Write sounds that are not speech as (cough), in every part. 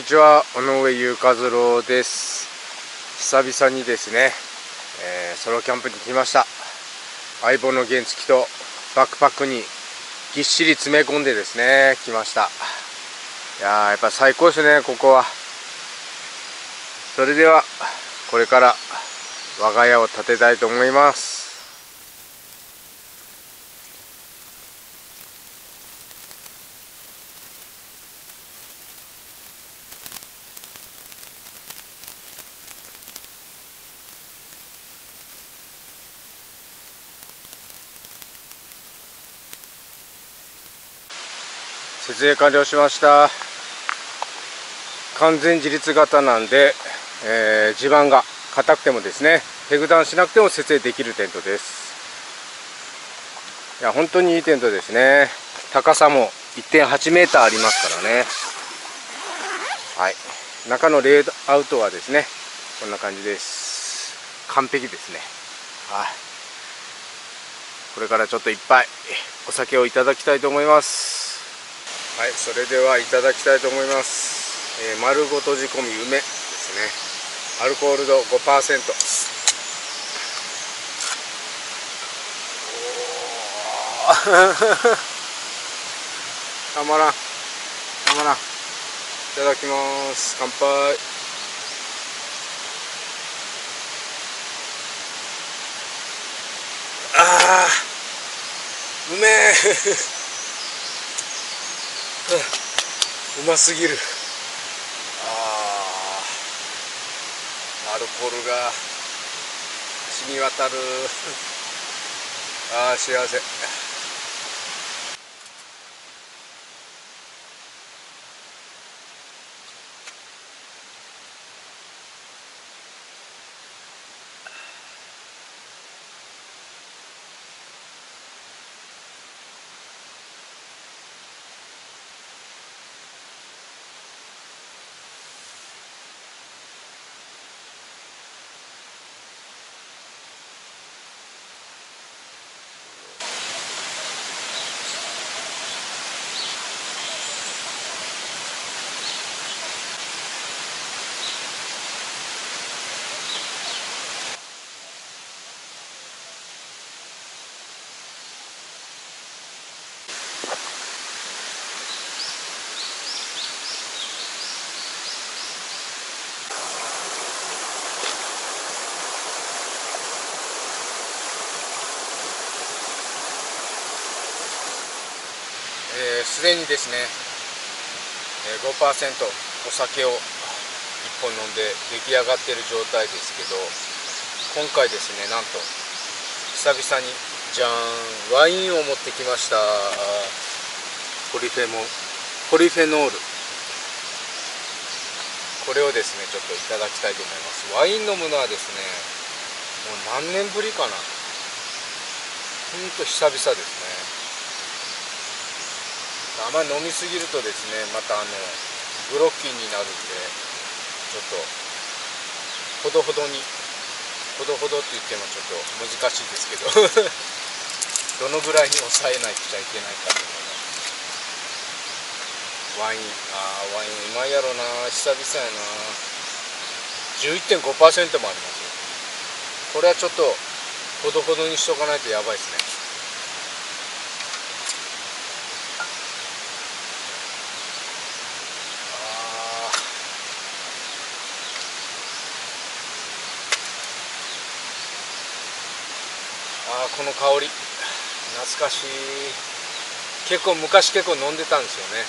にちは。尾上優和郎です。久々にですね、えー、ソロキャンプに来ました。相棒の原付とバックパックにぎっしり詰め込んでですね来ました。いやーやっぱ最高ですねここは。それではこれから我が家を建てたいと思います。設営完了しました。完全自立型なんで、えー、地盤が硬くてもですねペグダウンしなくても設営できるテントです。いや本当にいいテントですね。高さも1.8メーターありますからね。はい。中のレイアウトはですねこんな感じです。完璧ですね。はい。これからちょっといっぱいお酒をいただきたいと思います。はいそれではいただきたいと思います、えー、丸ごと仕込み梅ですね。アルコール度5%お (laughs) たまらん。たまらん。いただきます。乾杯。ああうめえうますぎる。あアルコールが染み渡る。ああ幸せ。すでにですね5%お酒を1本飲んで出来上がっている状態ですけど今回ですねなんと久々にじゃーんワインを持ってきました。ポリフェモポリフェノール。これをですねちょっといただきたいと思います。ワイン飲むのはですねもう何年ぶりかな。ほんと久々です。ねあまり飲みすぎるとですねまたあのブロッキーになるんでちょっとほどほどにほどほどって言ってもちょっと難しいですけど (laughs) どのぐらいに抑えないとちゃいけないかと思います。ワインあワインうまいやろな久々やな。11.5%もありますよ。これはちょっとほどほどにしとかないとやばいですねあこの香り。懐かしい。結構昔結構飲んでたんですよね。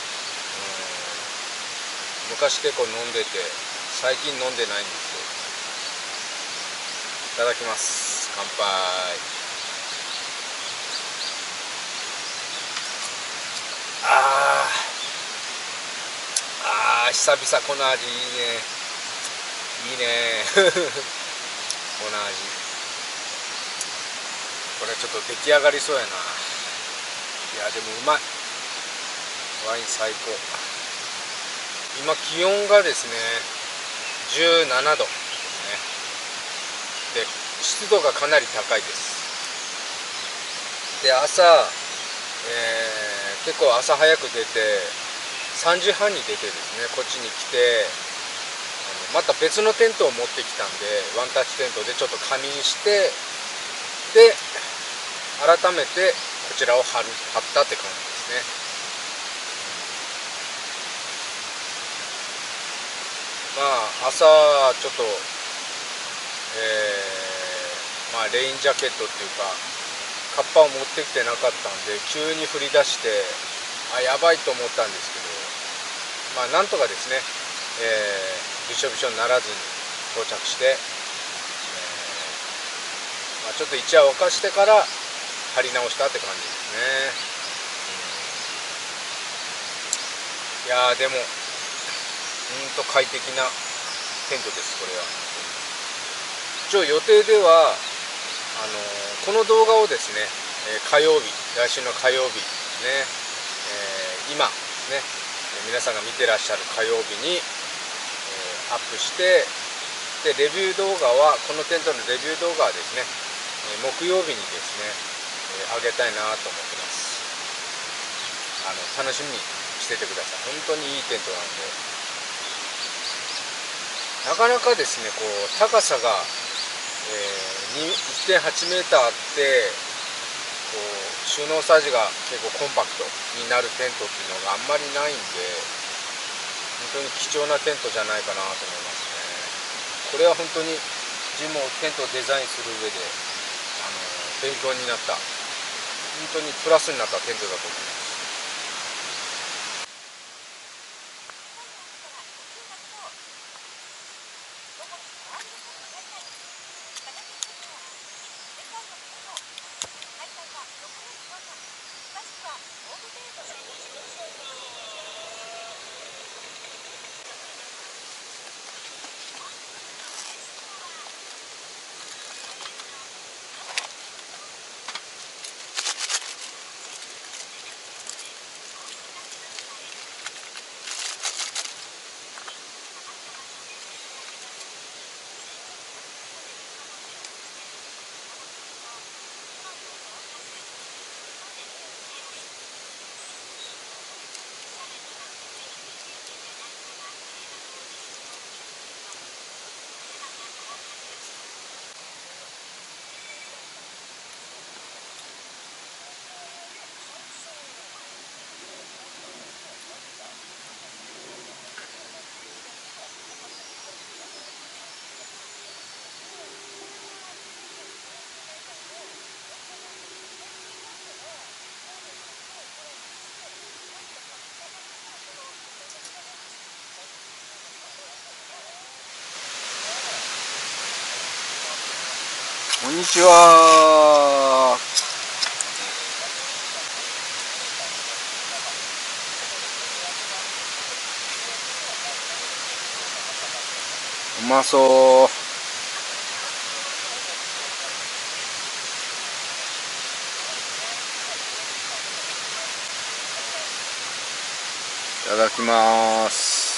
昔結構飲んでて最近飲んでないんですよ。いただきます。乾杯。ああ久々この味いいね。いいね。(laughs) この味。これちょっと出来上がりそうやな。いやでもうまい。ワイン最高。今気温がですね17度。ですね。で湿度がかなり高いです。で朝、えー、結構朝早く出て3時半に出てですねこっちに来てまた別のテントを持ってきたんでワンタッチテントでちょっと仮眠してで改めてこちらを張る張ったって感じですね。まあ朝ちょっとえー、まあレインジャケットっていうかカッパを持ってきてなかったんで急に降り出してあやばいと思ったんですけどまあなんとかですね、えー、びしょびしょにならずに到着して、えー、まあ、ちょっと一夜沸かしてから張り直したって感じですね、うん、いやでもうんと快適なテントですこれは。一応予定ではあのこの動画をですねえ火曜日来週の火曜日ね、えー、今ね皆さんが見てらっしゃる火曜日に、えー、アップしてでレビュー動画はこのテントのレビュー動画はですね木曜日にですねあげたいなと思ってますあの楽しみにしててください。本当にいいテントなんで。なかなかですねこう高さがえー、1.8メーターあってこう収納サイズが結構コンパクトになるテントっていうのがあんまりないんで本当に貴重なテントじゃないかなと思いますね。これは本当にジムをテントをデザインする上であの勉強になった当にプラスになった点数だと思いますんにちは。うまそう。いただきます。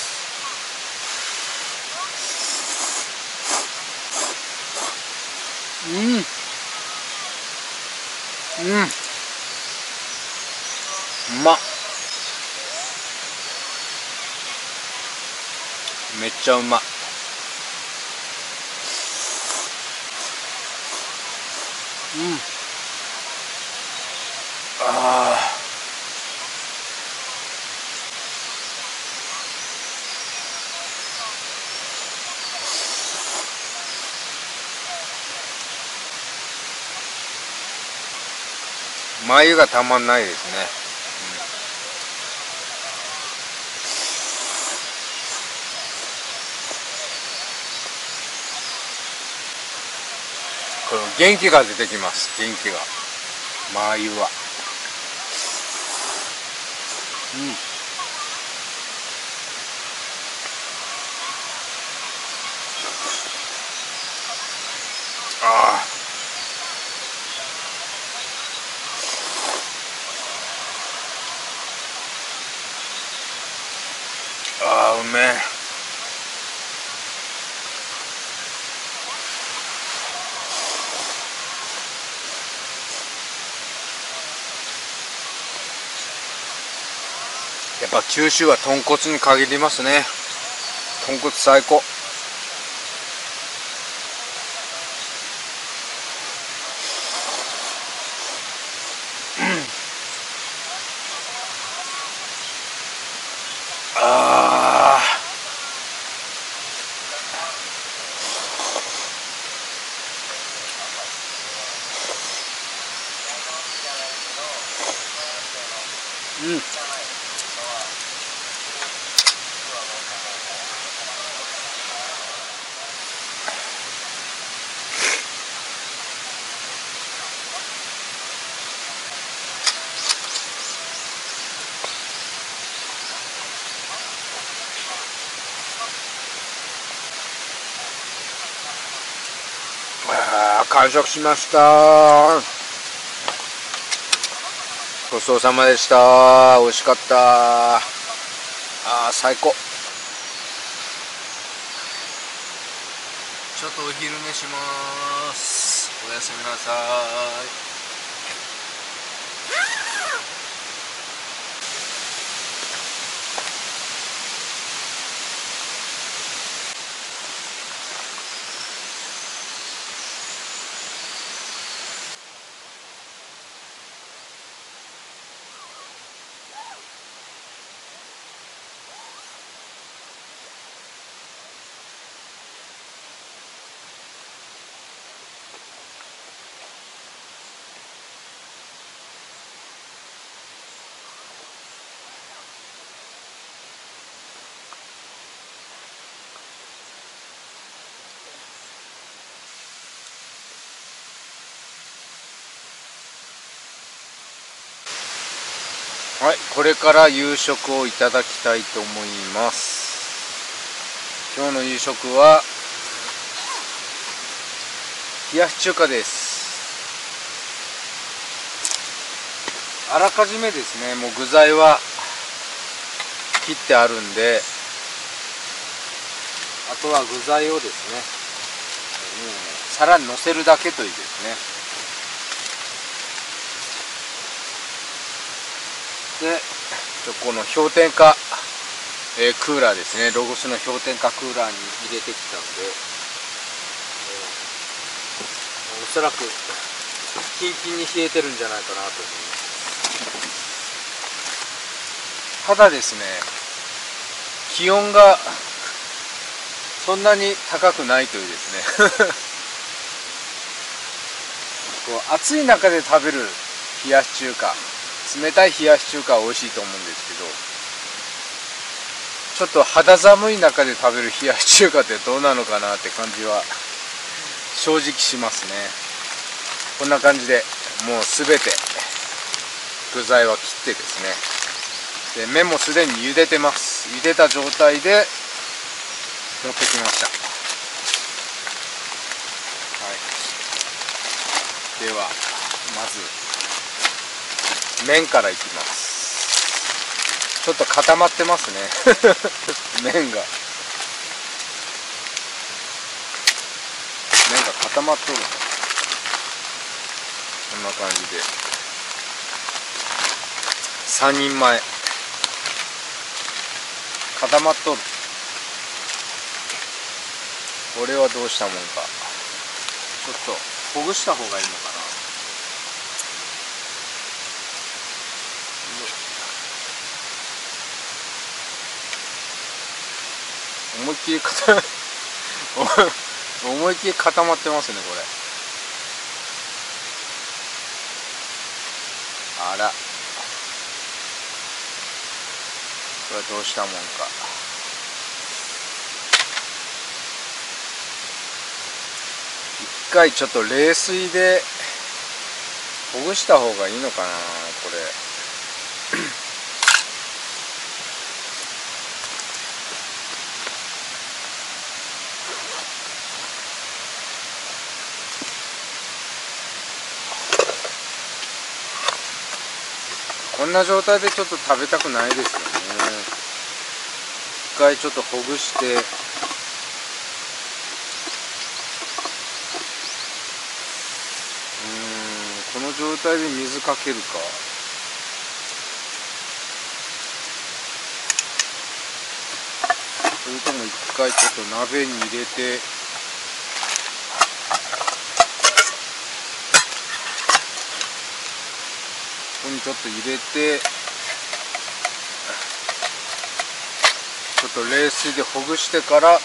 うんうんうん。うまっ。めっちゃうまうん。湯がたまんないですね、うん、この元気が出てきます。元気が。眉は。うんあああうめえやっぱ九州は豚骨に限りますね。豚骨最高。完食しました。ごちそうさまでした。美味しかった。あー最高。ちょっとお昼寝します。おやすみなさい。はい、これから夕食をいただきたいと思います。今日の夕食は、冷やし中華です。あらかじめですね、もう具材は切ってあるんで、あとは具材をですね、もう皿に乗せるだけというですね。でちょこの氷点下、えークーラーですね。ロゴスの氷点下クーラーに入れてきたので、えーおそらくキンキンに冷えてるんじゃないかなと思います。ただですね気温がそんなに高くないというですね。(laughs) こう暑い中で食べる冷やし中華。冷たい冷やし中華は美味しいと思うんですけどちょっと肌寒い中で食べる冷やし中華ってどうなのかなって感じは正直しますね。こんな感じでもうすべて具材は切ってですね。で麺もすでに茹でてます。茹でた状態で持ってきました。はい。ではまず麺からいきます。ちょっと固まってますね。(laughs) 麺が。麺が固まっとる。こんな感じで。3人前。固まっとる。これはどうしたもんか。ちょっとほぐした方がいいのかな。思いっきり固思いっきり固まってますねこれ。あら。これはどうしたもんか。一回ちょっと冷水でほぐした方がいいのかなこれ。こんな状態でちょっと食べたくないですよね。一回ちょっとほぐして。うんこの状態で水かけるか。それとも一回ちょっと鍋に入れて。ちょっと入れてちょっと冷水でほぐしてから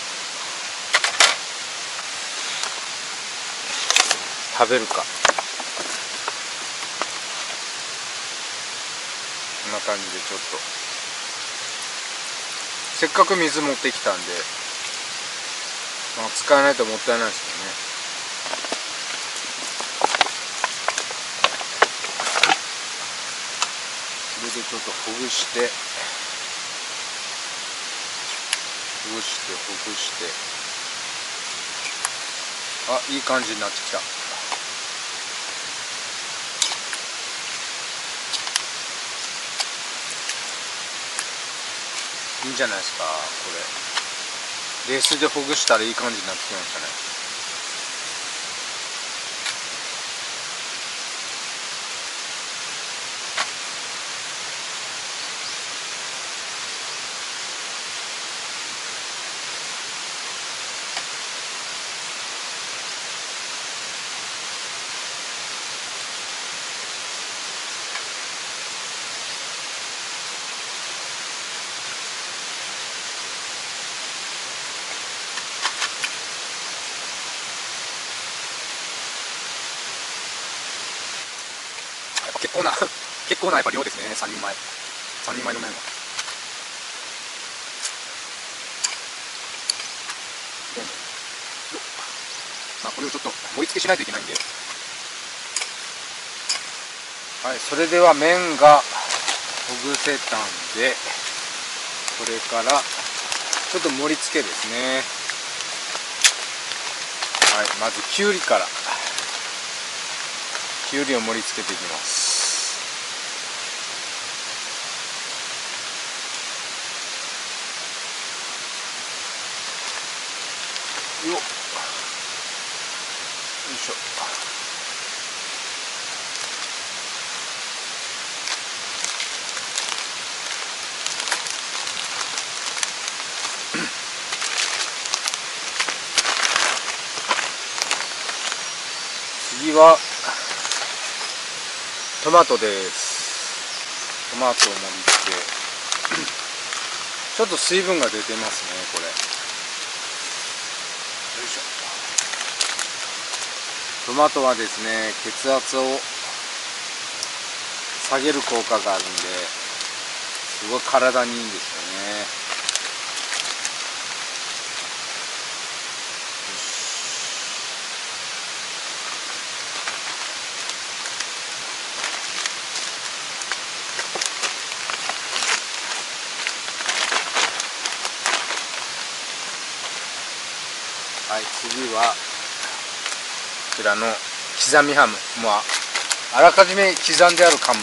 食べるか。こんな感じでちょっと。せっかく水持ってきたんで、まあ、使わないともったいないですけどねそれでちょっとほぐして。ほぐしてほぐして。あいい感じになってきた。いいんじゃないですかこれ。レースでほぐしたらいい感じになってきましたね。結構な、結構なやっぱ量ですね、3人前。3人前の麺は。まあ、これをちょっと盛り付けしないといけないんで。はいそれでは麺がほぐせたんでこれからちょっと盛り付けですねはいまずきゅうりからきゅうりを盛り付けていきますよっよいしょ次はトマトですトマトを盛り付けちょっと水分が出てますねこれ。よいしょ。トマトはですね血圧を下げる効果があるんですごい体にいいんですよね次はこちらの刻みハム。もうあらかじめ刻んであるハム。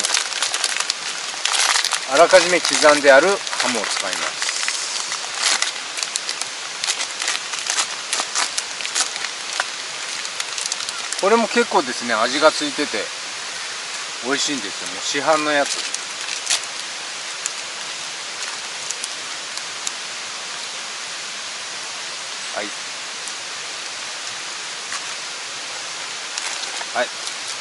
あらかじめ刻んであるハムを使います。これも結構ですね味がついてて美味しいんですよ。もう市販のやつはいはい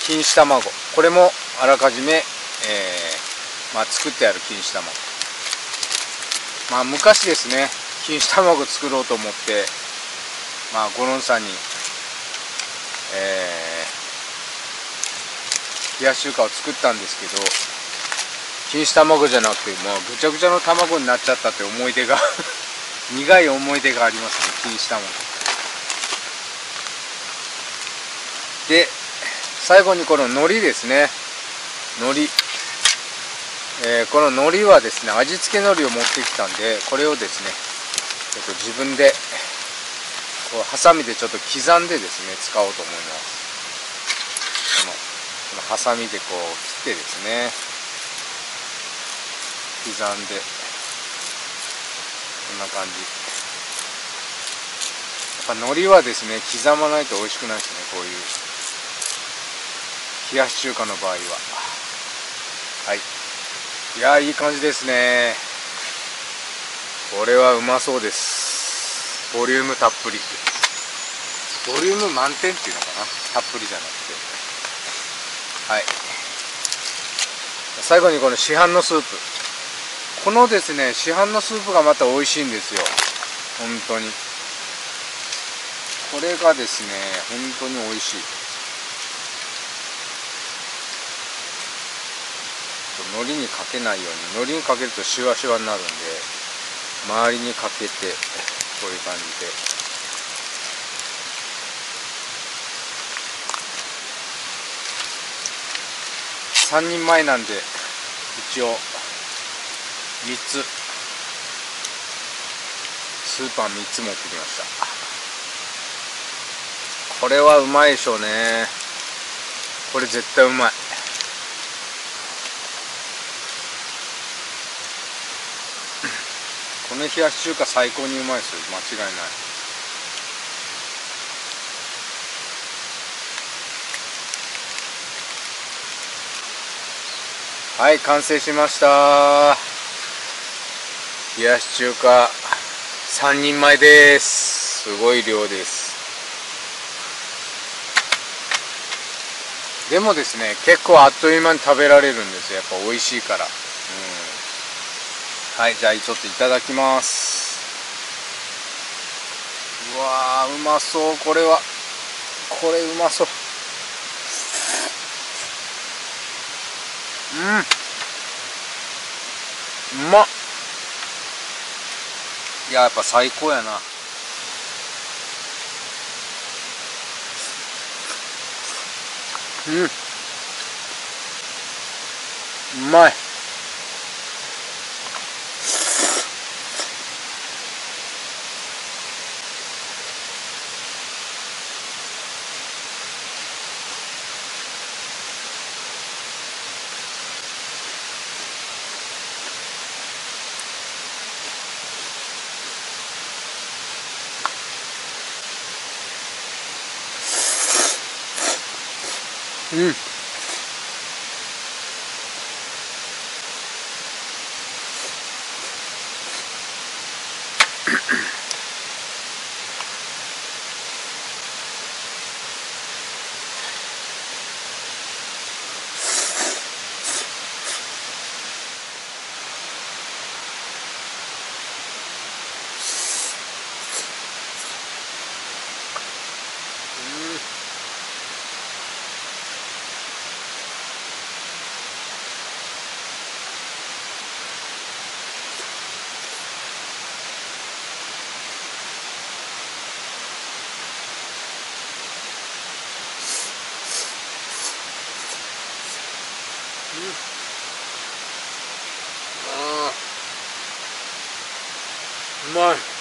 錦糸卵。これもあらかじめ、えーまあ、作ってある錦糸卵。まあ昔ですね錦糸卵作ろうと思ってまあ五郎さんにえー、冷やし中華を作ったんですけど錦糸卵じゃなくてもうぐちゃぐちゃの卵になっちゃったって思い出が (laughs) 苦い思い出がありますね錦糸卵。で最後にこの海苔ですね。海苔、えーこの海苔はですね味付け海苔を持ってきたんでこれをですねちょっと自分でこうハサミでちょっと刻んでですね使おうと思います。このこのハサミでこう切ってですね。刻んで。こんな感じ。やっぱ海苔はですね刻まないと美味しくないですねこういう。冷やし中華の場合は。はい。いやいい感じですね。これはうまそうです。ボリュームたっぷり。ボリューム満点っていうのかな？たっぷりじゃなくて。はい。最後にこの市販のスープ。このですね市販のスープがまた美味しいんですよ。本当に。これがですね本当に美味しい。海苔にかけないように海苔にかけるとシュワシュワになるんで周りにかけてこういう感じで。3人前なんで一応3つ。スーパー3つ持ってきました。これはうまいでしょうね。これ絶対うまい。この冷やし中華最高にうまいですよ。間違いない。はい完成しました。冷やし中華3人前です。すごい量です。でもですね結構あっという間に食べられるんですよ。やっぱ美味しいから。うん。はいじゃあちょっといただきます。うわうまそうこれは。これうまそう。うん。うまっ。いややっぱ最高やな。うん。うまい。Come on.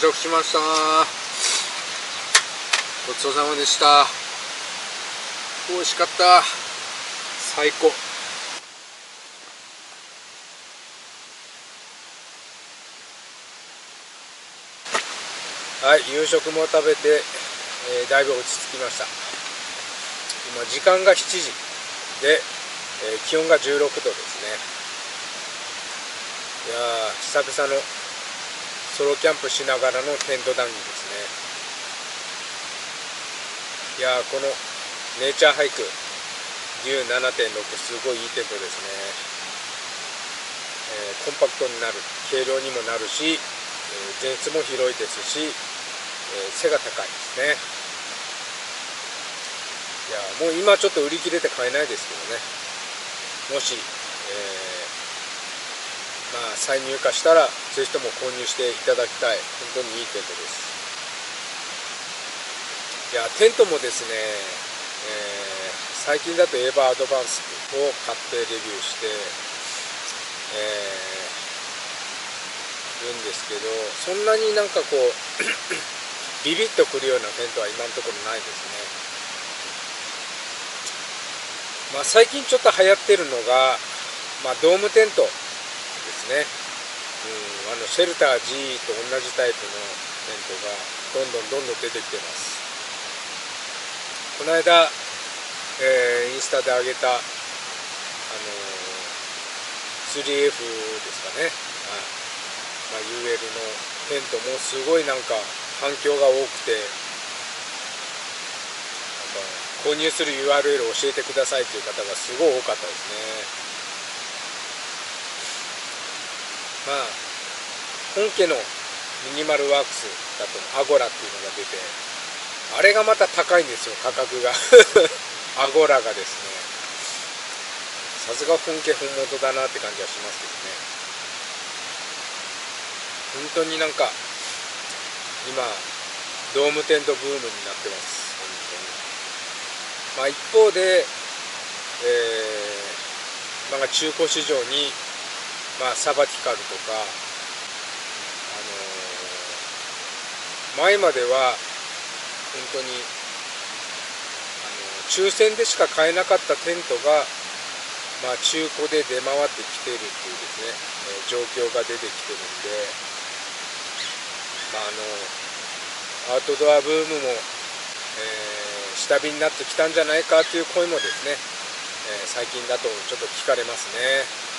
うまい完食しました。ごちそうさまでした。美味しかった。最高。はい夕食も食べて、えーだいぶ落ち着きました。今時間が7時。で、えー、気温が16度ですね。いやー久々のソロキャンプしながらのテント談義ですね。いやーこのネイチャーハイク牛7.6すごいいいテントですね、えー、コンパクトになる軽量にもなるし、えー、前室も広いですし、えー、背が高いですね。いやもう今ちょっと売り切れて買えないですけどね。もし、えまあ、再入荷したらぜひとも購入していただきたい。本当にいいテントです。いやテントもですね、えー、最近だとエヴァアドバンスを買ってレビューして、えー、るんですけどそんなになんかこう (coughs) ビビッとくるようなテントは今のところないですね。まあ最近ちょっと流行ってるのが、まあ、ドームテント。ね、うん、あのシェルター G と同じタイプのテントがどんどんどんどん出てきてます。この間、えー、インスタで上げたあのー 3F ですかね、はい。まあ、UL のテントもすごいなんか反響が多くて購入する URL を教えてくださいという方がすごい多かったですね。まあ本家のミニマルワークスだとアゴラっていうのが出てあれがまた高いんですよ価格が。(laughs) アゴラがですね。さすが本家本元だなって感じはしますけどね。本当になんか今ドームテントブームになってます。本当に。まあ一方でえー、まあ中古市場にまあ、サバティカルとか、あの、前までは本当に、あのー、抽選でしか買えなかったテントが、まあ、中古で出回ってきているっていうですね、え、状況が出てきてるんで、まあ、あのアウトドアブームも、えー、下火になってきたんじゃないかという声もですね、え最近だとちょっと聞かれますね。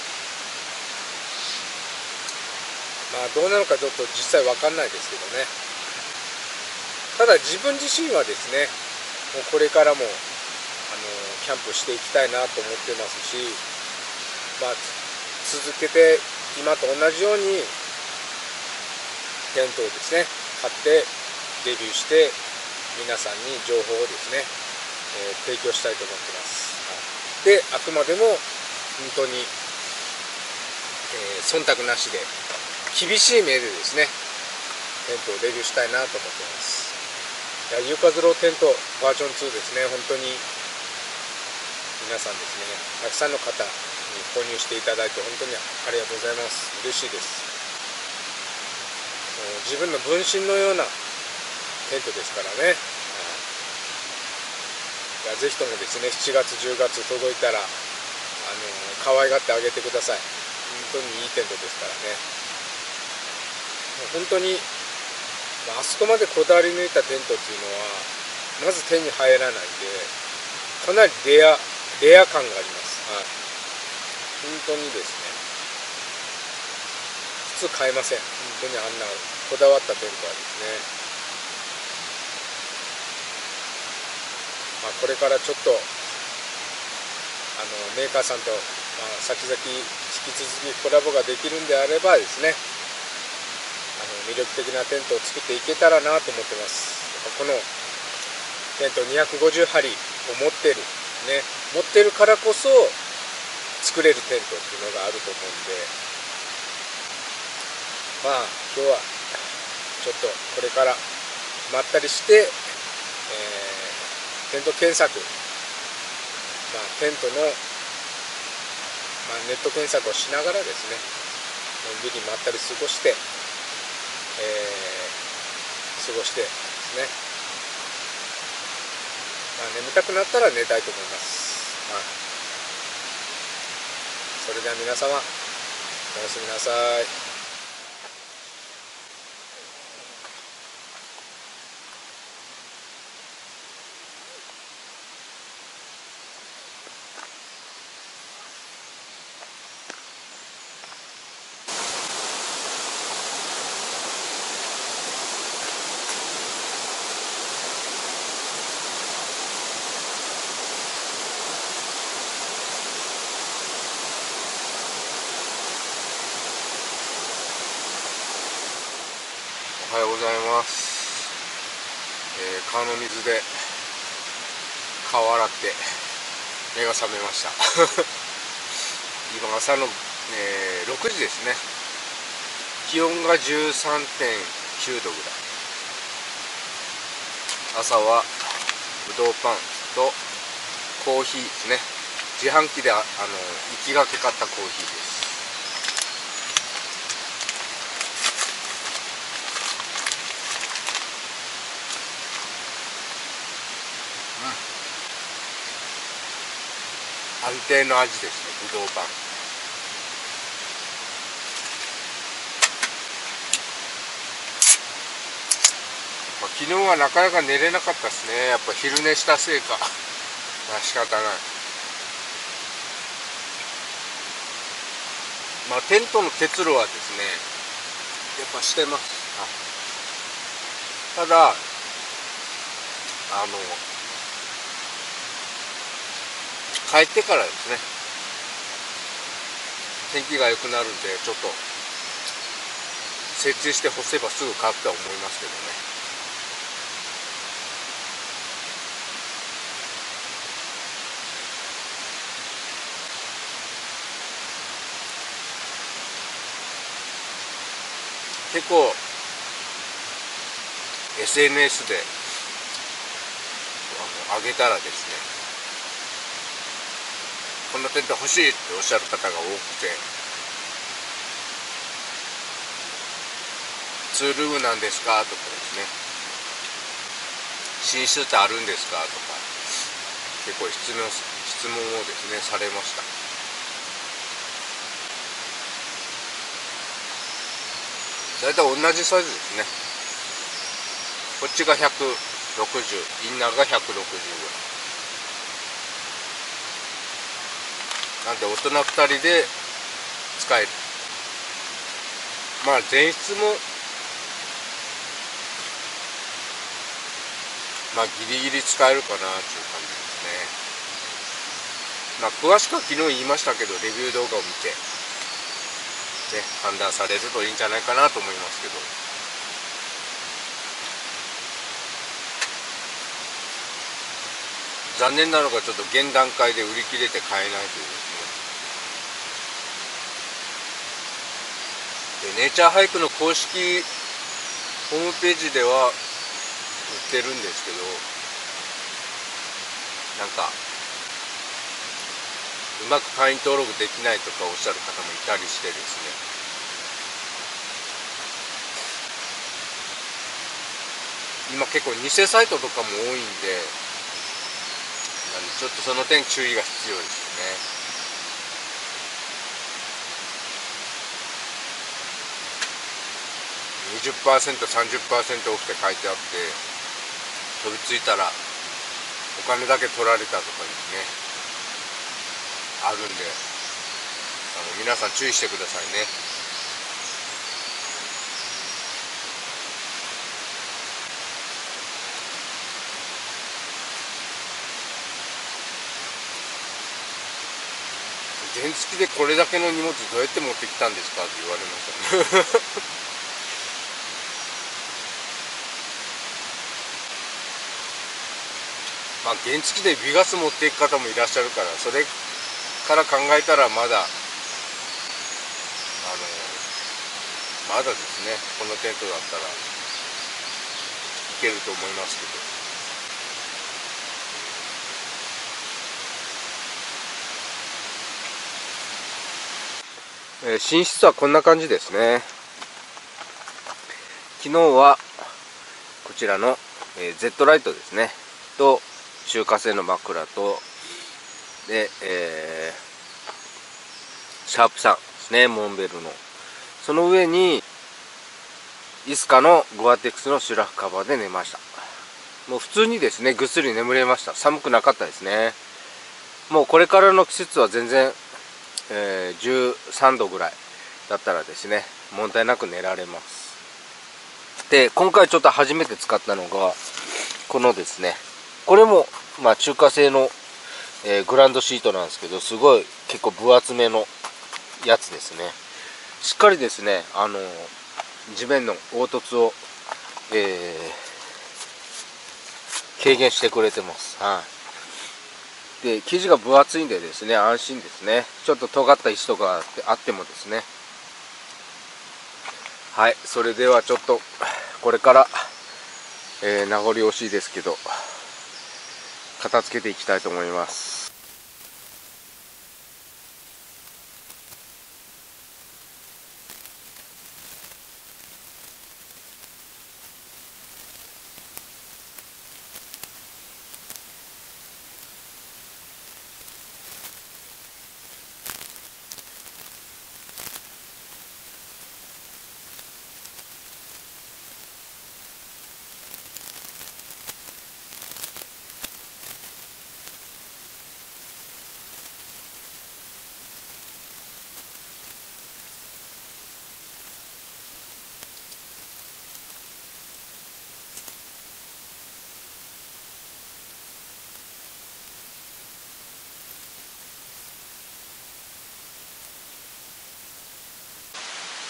まあどうなのかちょっと実際わかんないですけどね。ただ自分自身はですねもうこれからもあのキャンプしていきたいなと思ってますしまあ続けて今と同じようにテントをですね買ってデビューして皆さんに情報をですね、えー、提供したいと思ってます。であくまでも本当に、えー、忖度なしで厳しい目でですね。テントをレビューしたいなと思ってます。いやユーカズローテントバージョン2ですね。本当に皆さんですね。たくさんの方に購入していただいて本当にありがとうございます。嬉しいです。自分の分身のようなテントですからね、い。やぜひともですね7月10月届いたらあの可愛がってあげてください。本当にいいテントですからね。本当に、あそこまでこだわり抜いたテントっていうのはまず手に入らないんでかなりレアレア感があります、はい、本当にですね。普通買えません。本当にあんなこだわったテントはですね。まあこれからちょっとあのメーカーさんと、まあ、先々引き続きコラボができるんであればですね。魅力的なテントを作っていけたらなと思ってます。このテント250針を持ってるね持ってるからこそ作れるテントっていうのがあると思うんでまあ今日はちょっとこれからまったりして、えー、テント検索まあテントの、まあ、ネット検索をしながらですねのんびりまったり過ごしてー、過ごしてですね、まあ、眠たくなったら寝たいと思います、はい、それでは皆様おやすみなさいおはようございます、えー川の水で顔洗って目が覚めました。(laughs) 今朝の、えー6時ですね。気温が13.9度ぐらい。朝はぶどうパンとコーヒーですね。自販機でああの行きがけ買ったコーヒーです。安定の味ですねぶどうパン。まあ、昨日はなかなか寝れなかったですね。やっぱ昼寝したせいか。(laughs) まあ仕方ない。まあテントの結露はですねやっぱしてます。ただあの帰ってからですね。天気が良くなるんでちょっと設置して干せばすぐ乾くとは思いますけどね。結構 SNS であの上げたらですねこんなテント欲しいっておっしゃる方が多くてツールームなんですか？とかですね。寝室ってあるんですか？とか結構質問質問をですねされました。大体同じサイズですね。こっちが160インナーが160ぐらい。なんで大人2人で使える。まあ前室もまあギリギリ使えるかなっていう感じですね。まあ詳しくは昨日言いましたけどレビュー動画を見てね判断されるといいんじゃないかなと思いますけど。残念なのがちょっと現段階で売り切れて買えないというですねでネイチャーハイクの公式ホームページでは売ってるんですけどなんかうまく会員登録できないとかおっしゃる方もいたりしてですね。今結構偽サイトとかも多いんでちょっとその点注意が必要ですね。20%30% オフって書いてあって飛びついたらお金だけ取られたとかですねあるんであの皆さん注意してくださいね。原付でこれだけの荷物どうやって持ってきたんですかって言われました。ねまあ原付でビガス持っていく方もいらっしゃるからそれから考えたらまだあのまだですねこのテントだったらいけると思いますけど。寝室はこんな感じですね。昨日はこちらの、Z ライトですね。と中華製の枕とで、えーシャープさんですねモンベルの。その上にイスカのゴアテックスのシュラフカバーで寝ました。もう普通にですねぐっすり眠れました。寒くなかったですね。もうこれからの季節は全然えー13度ぐらいだったらですね問題なく寝られます。で今回ちょっと初めて使ったのがこのですねこれもまあ中華製の、えーグランドシートなんですけどすごい結構分厚めのやつですねしっかりですねあの地面の凹凸をえー、軽減してくれてます。はい。で、生地が分厚いんでですね、安心ですね。ちょっと尖った石とかあってあってもですね。はい、それではちょっと、これから、えー、名残惜しいですけど、片付けていきたいと思います。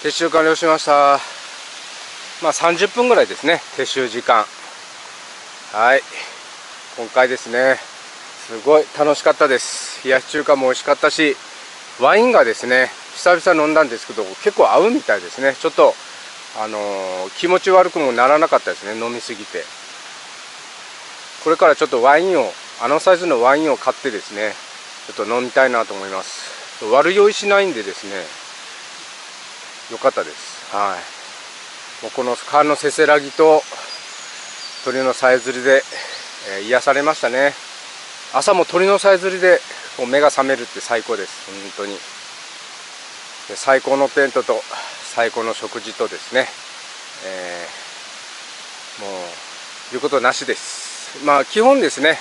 撤収完了しました。まあ30分ぐらいですね、撤収時間。はい。今回ですね、すごい楽しかったです。冷やし中華も美味しかったし、ワインがですね、久々飲んだんですけど、結構合うみたいですね。ちょっと、あのー気持ち悪くもならなかったですね、飲みすぎて。これからちょっとワインを、あのサイズのワインを買ってですね、ちょっと飲みたいなと思います。悪酔いしないんでですね、よかったです。はい。もうこの川のせせらぎと鳥のさえずりで、えー癒されましたね。朝も鳥のさえずりでこう目が覚めるって最高です。本当に。で最高のテントと最高の食事とですね、えーもう言うことなしです。まあ基本ですね、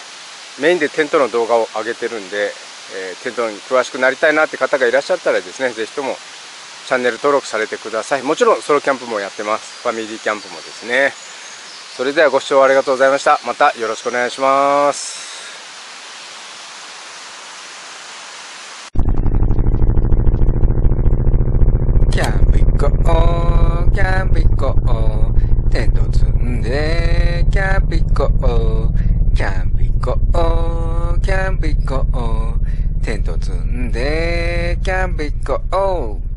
メインでテントの動画を上げてるんで、えーテントに詳しくなりたいなって方がいらっしゃったらですね、ぜひともチャンネル登録されてください。もちろんソロキャンプもやってます。ファミリーキャンプもですね。それではご視聴ありがとうございました。またよろしくお願いします。キャンプ行こう、キャンプ行こう、テント積んで、キャンプ行こう、キャンプ行こう、キャンプ行こう、テント積んで、キャンプ行こう。